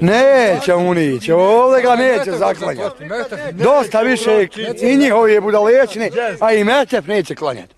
Neće mu niće, ovdje ga neće zaklanjati. Dosta više i njihovi je budalečni, a i Metef neće klanjati.